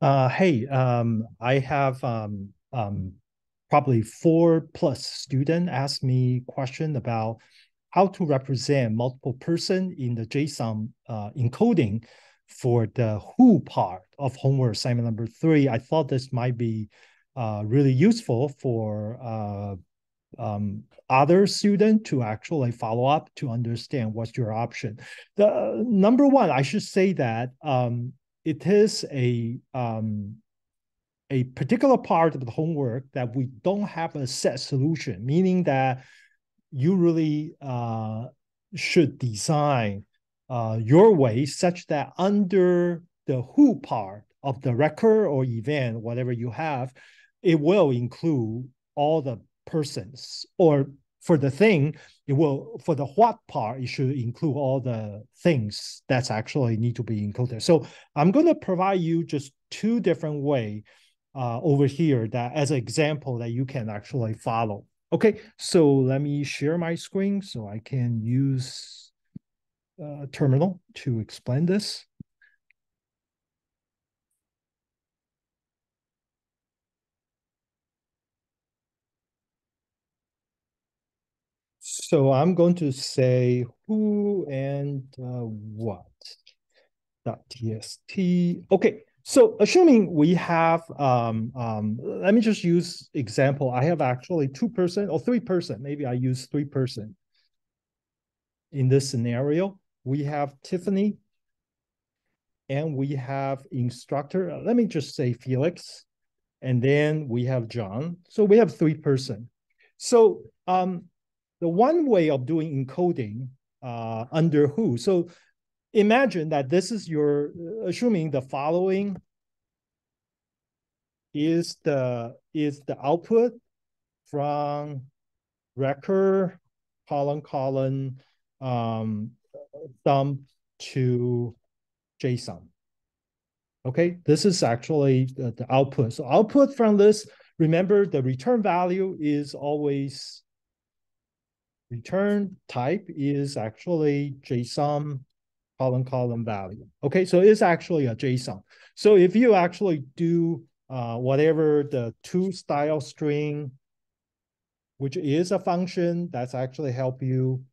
Uh, hey, um, I have um, um, probably four plus student asked me question about how to represent multiple person in the JSON uh, encoding for the who part of homework assignment number three. I thought this might be uh, really useful for uh, um, other student to actually follow up to understand what's your option. The number one, I should say that um, it is a um, a particular part of the homework that we don't have a set solution, meaning that you really uh, should design uh, your way such that under the who part of the record or event, whatever you have, it will include all the persons or for the thing, it will for the what part, it should include all the things that's actually need to be encoded. So I'm going to provide you just two different way uh, over here that as an example that you can actually follow. Okay, so let me share my screen so I can use uh, terminal to explain this. So I'm going to say who and uh, what dot txt. Okay, so assuming we have, um, um, let me just use example. I have actually two person or three person. Maybe I use three person. In this scenario, we have Tiffany and we have instructor. Let me just say Felix. And then we have John. So we have three person. So um, the one way of doing encoding uh, under who. So imagine that this is your, assuming the following is the, is the output from record, colon, colon, um, dump to JSON. Okay, this is actually the, the output. So output from this, remember the return value is always return type is actually JSON colon colon value. Okay, so it's actually a JSON. So if you actually do uh, whatever the to style string, which is a function that's actually help you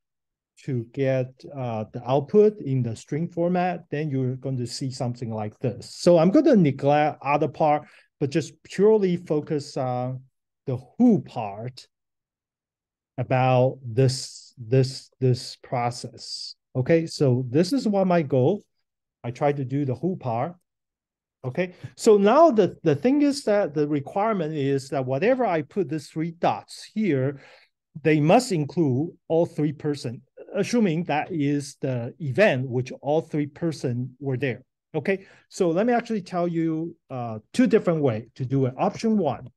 to get uh, the output in the string format, then you're going to see something like this. So I'm going to neglect other part, but just purely focus on the who part about this this this process. Okay, so this is what my goal. I try to do the who part. Okay, so now the, the thing is that the requirement is that whatever I put these three dots here, they must include all three person, assuming that is the event which all three person were there. Okay, so let me actually tell you uh, two different way to do it. Option one,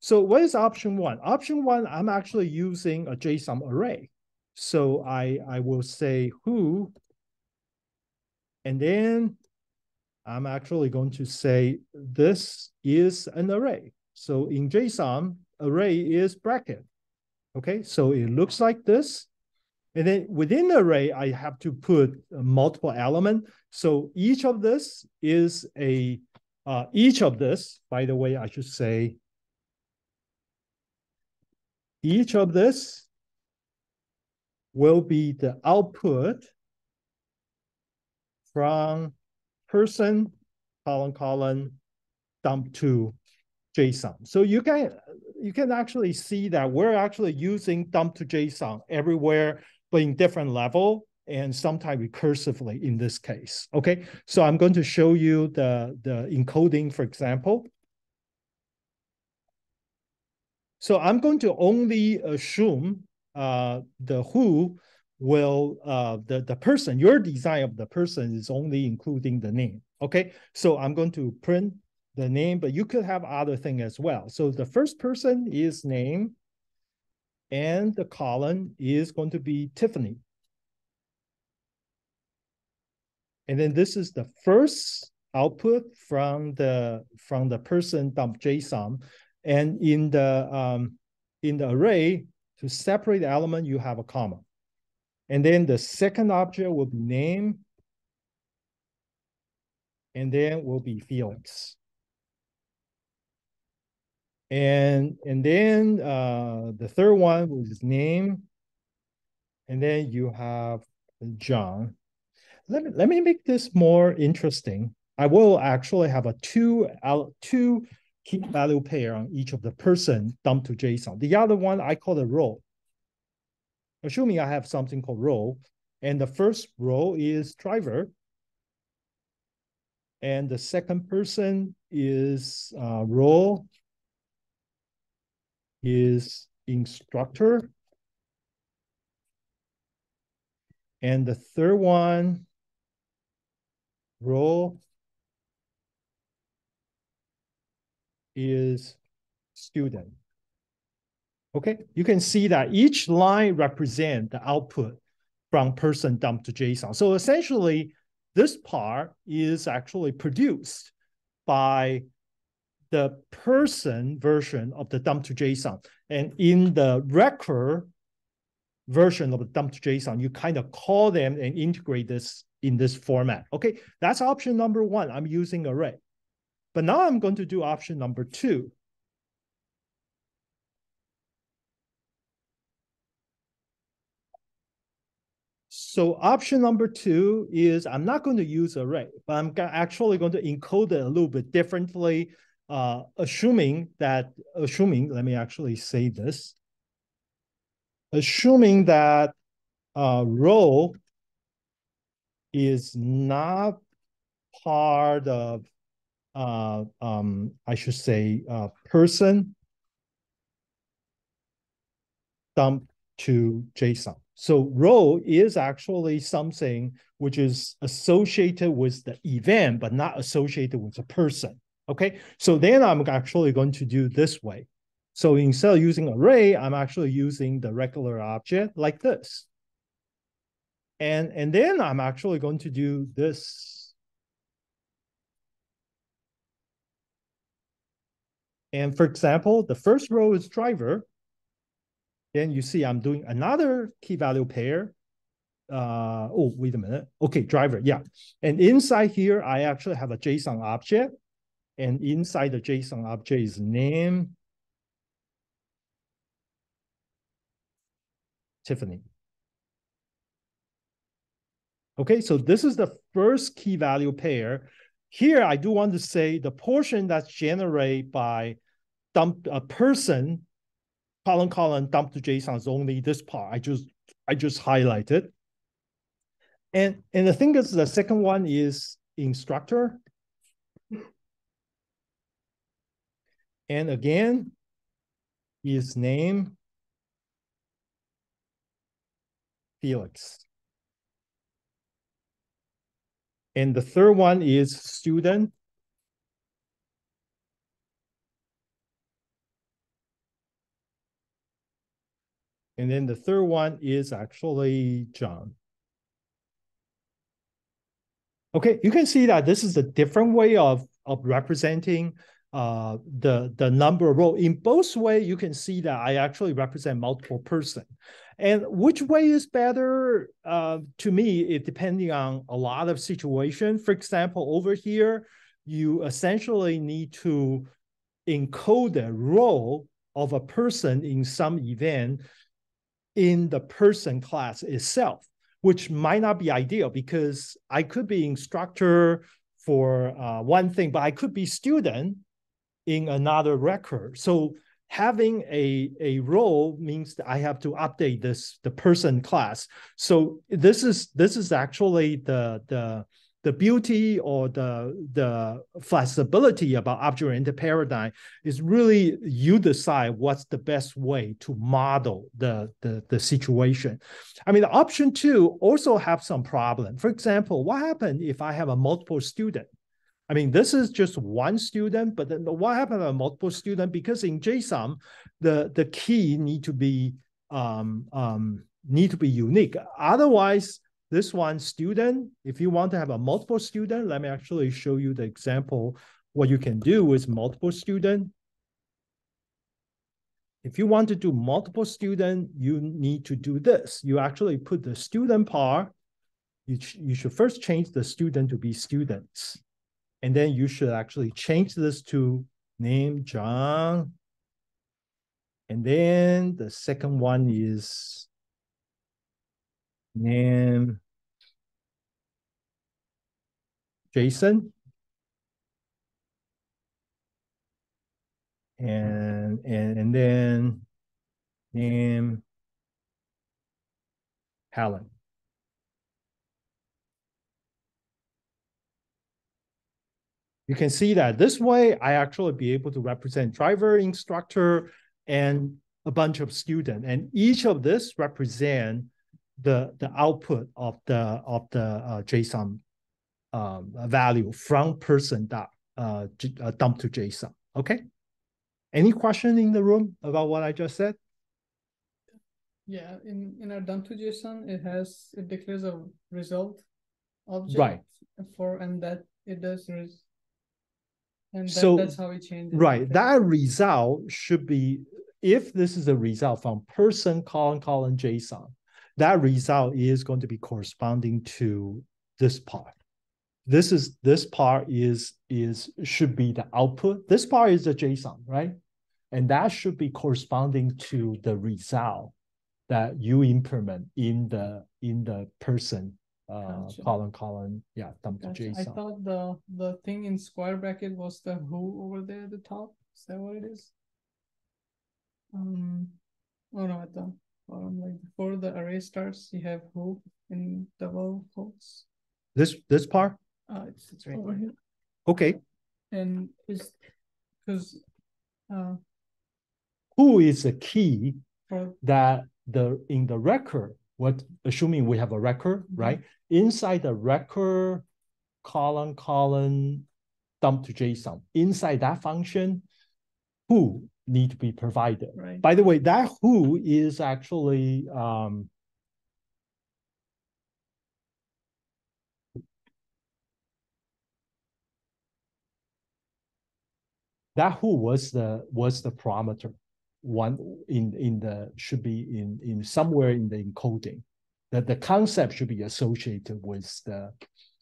so what is option one? Option one, I'm actually using a JSON array. So I, I will say who, and then I'm actually going to say this is an array. So in JSON, array is bracket. Okay, so it looks like this. And then within the array, I have to put multiple element. So each of this is a, uh, each of this, by the way, I should say each of this will be the output from person, colon, colon, dump to JSON. So you can you can actually see that we're actually using dump to JSON everywhere, but in different level and sometimes recursively in this case. Okay, so I'm going to show you the, the encoding, for example. So I'm going to only assume uh, the who will, uh, the, the person, your design of the person is only including the name. Okay, so I'm going to print the name, but you could have other thing as well. So the first person is name and the column is going to be Tiffany. And then this is the first output from the from the person dump JSON. And in the um, in the array, to separate the element, you have a comma. And then the second object will be name. and then will be Felix. And and then uh, the third one was name, and then you have John. Let me let me make this more interesting. I will actually have a two two key value pair on each of the person dumped to JSON. The other one I call the row. Assuming I have something called row, and the first row is driver, and the second person is uh, role is instructor. And the third one, role is student. Okay, you can see that each line represent the output from person dump to JSON. So essentially, this part is actually produced by the person version of the dump to JSON. And in the record version of the dump to JSON, you kind of call them and integrate this in this format. Okay, that's option number one. I'm using array. But now I'm going to do option number two. So option number two is I'm not going to use array, but I'm actually going to encode it a little bit differently, uh, assuming that, assuming, let me actually say this, assuming that uh, row is not part of, uh, um, I should say, uh, person dump to JSON. So row is actually something which is associated with the event, but not associated with a person. Okay, so then I'm actually going to do this way. So instead of using array, I'm actually using the regular object like this. And, and then I'm actually going to do this. And for example, the first row is driver. Then you see I'm doing another key value pair. Uh, oh, wait a minute. Okay, driver, yeah. And inside here, I actually have a JSON object. And inside the JSON object is name, Tiffany. Okay, so this is the first key value pair. Here, I do want to say the portion that's generated by dump a person colon colon dump to JSON is only this part. I just I just highlighted. And and the thing is the second one is instructor. And again, his name Felix. And the third one is student. And then the third one is actually John. Okay, you can see that this is a different way of, of representing uh, the, the number of rows. In both ways, you can see that I actually represent multiple person. And which way is better uh, to me, it depending on a lot of situation. For example, over here, you essentially need to encode the role of a person in some event in the person class itself, which might not be ideal because I could be instructor for uh, one thing, but I could be student in another record. So having a, a role means that I have to update this the person class. So this is this is actually the the the beauty or the the flexibility about object-oriented paradigm is really you decide what's the best way to model the, the, the situation. I mean, the option two also have some problem. For example, what happens if I have a multiple student? I mean, this is just one student, but then what happens a multiple student? Because in JSON, the, the key need to be um, um, need to be unique. Otherwise, this one student, if you want to have a multiple student, let me actually show you the example, what you can do with multiple student. If you want to do multiple student, you need to do this. You actually put the student part, you, you should first change the student to be students. And then you should actually change this to name John. And then the second one is name Jason. And, and, and then name Helen. You can see that this way, I actually be able to represent driver, instructor, and a bunch of student. And each of this represent the, the output of the, of the uh, JSON um, value from person dot uh, uh, dump to JSON. Okay. Any question in the room about what I just said? Yeah, in in our dump to JSON, it has it declares a result object right for and that it does res and that, So, that's how we change it. Right. That result should be if this is a result from person colon colon JSON, that result is going to be corresponding to this part. This is this part is is should be the output. This part is a JSON, right? And that should be corresponding to the result that you implement in the in the person uh Gotcha. colon colon yeah dump to Gotcha. I thought the the thing in square bracket was the who over there at the top. Is that what it is? Um, oh no, at the bottom, like before the array starts, you have who in double quotes. This this part? Uh, it's it's right over here. Okay. And is because uh Who is the key for that the in the record, what assuming we have a record, Mhm. right? Inside the record colon, colon, dump to JSON, inside that function, who need to be provided. right? By the way, that who is actually um that who was the was the parameter one in in the should be in in somewhere in the encoding that the concept should be associated with the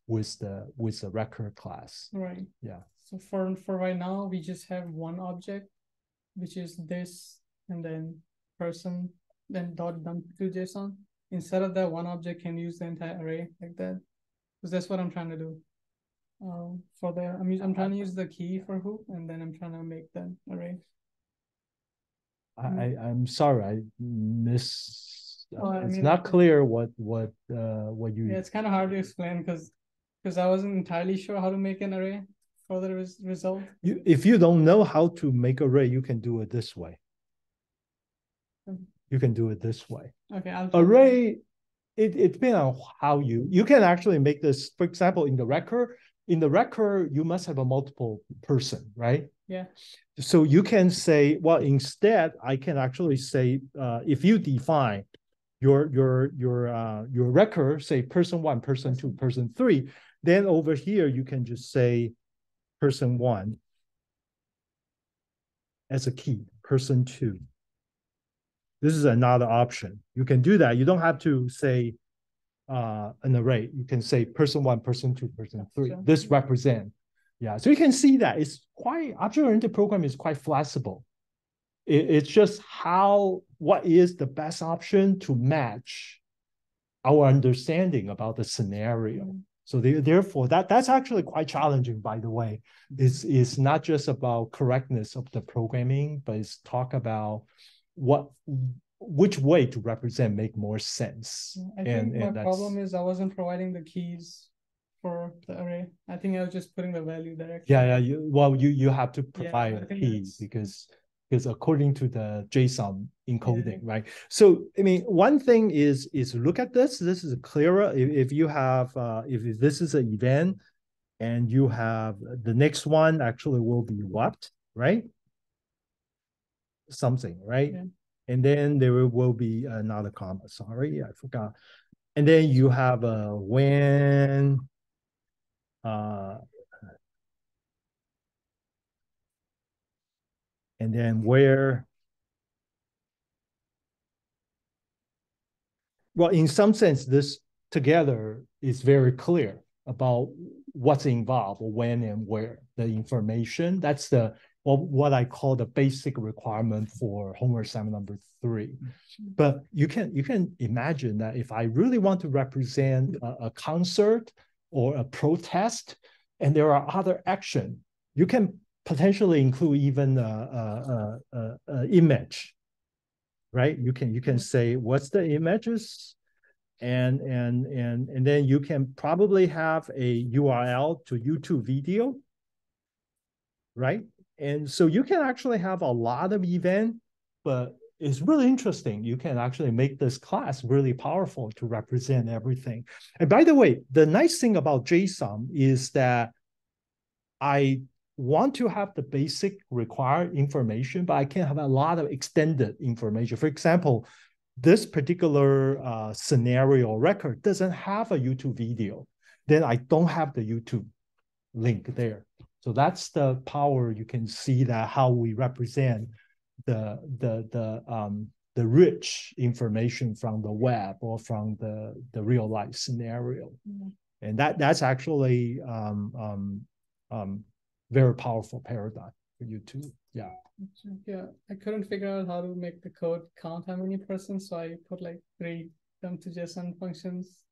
with the with the record class Right. yeah So for for right now, we just have one object, which is this, and then person, then dot dump to JSON. Instead of that, one object can use the entire array like that, because that's what I'm trying to do. Um, for the I'm I'm trying to use the key for who, and then I'm trying to make the array. I, I i'm sorry i miss Oh, I it's mean, not clear what what uh what you Yeah, it's kind of hard to explain because because I wasn't entirely sure how to make an array for the res- result. you if you don't know how to make array you can do it this way. Mhm. you can do it this way. Okay, I'll array it, it depends on how you you can actually make this for example in the record in the record you must have a multiple person right Yeah. so you can say well instead i can actually say uh, if you define your your your uh, your record say person one person two person three then over here you can just say person one as a key person two this is another option. You can do that. You don't have to say uh, an array. You can say person one, person two, person three. This represent. Yeah, so you can see that it's quite object-oriented program is quite flexible. It- it's just how what is the best option to match our understanding about the scenario. So the- therefore, that that's actually quite challenging. By the way, it's it's not just about correctness of the programming, but it's talk about what which way to represent make more sense. I and think my problem is I wasn't providing the keys for the array. I think I was just putting the value there. yeah yeah you well you you have to provide I a key that's- because because according to the JSON encoding, right? So I mean, one thing is is look at this. This is clearer. If, if you have uh, if this is an event and you have the next one actually will be what, right? Something, right? Yeah. And then there will be another comma. Sorry, I forgot. And then you have a when uh and then where well in some sense this together is very clear about what's involved, when and where the information. That's the well, what I call the basic requirement for homework assignment number three. But you can you can imagine that if I really want to represent a, a concert or a protest, and there are other action, you can potentially include even a, a, a, a image, right? You can you can mm-hmm. say what's the images, and and and and then you can probably have a URL to YouTube video, right? And so you can actually have a lot of event, but it's really interesting. You can actually make this class really powerful to represent everything. And by the way, the nice thing about JSON is that I want to have the basic required information, but I can have a lot of extended information. For example, this particular uh, scenario record doesn't have a YouTube video, then I don't have the YouTube link there. So that's the power you can see that how we represent the the the um the rich information from the web or from the the real life scenario. Mm-hmm. And that that's actually um um um very powerful paradigm for you too. Yeah. Yeah, I couldn't figure out how to make the code count how many persons, so I put like three dump to JSON functions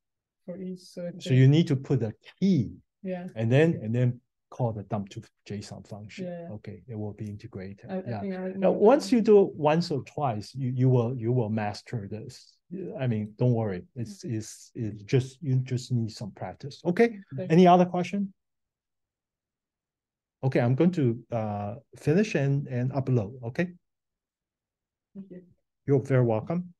for each. So, so you need to put a key. Yeah. And then and then call the dump to JSON function. Yeah. Okay, it will be integrated. I, yeah. I I now, once you do it once or twice, you you will you will master this. I mean, don't worry. It's it's it's just you just need some practice. Okay. Okay. Any other question? Okay, I'm going to uh, finish and, and upload, okay? Thank you. You're very welcome.